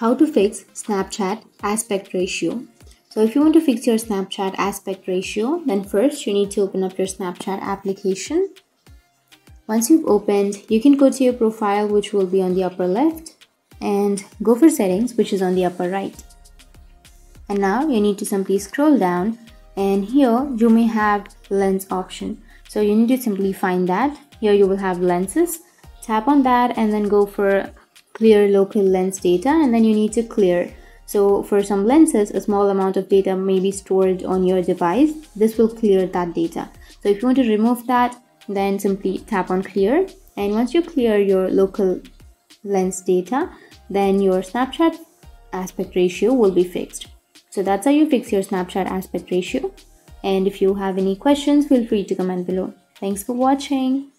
how to fix Snapchat aspect ratio. So if you want to fix your Snapchat aspect ratio, then first you need to open up your Snapchat application. Once you've opened, you can go to your profile, which will be on the upper left, and go for settings, which is on the upper right. And now you need to simply scroll down and here you may have lens option. So you need to simply find that. Here you will have lenses. Tap on that and then go for clear local lens data and then you need to clear. So for some lenses a small amount of data may be stored on your device. This will clear that data. So if you want to remove that then simply tap on clear. And once you clear your local lens data then your snapchat aspect ratio will be fixed. So that's how you fix your snapchat aspect ratio. And if you have any questions feel free to comment below. Thanks for watching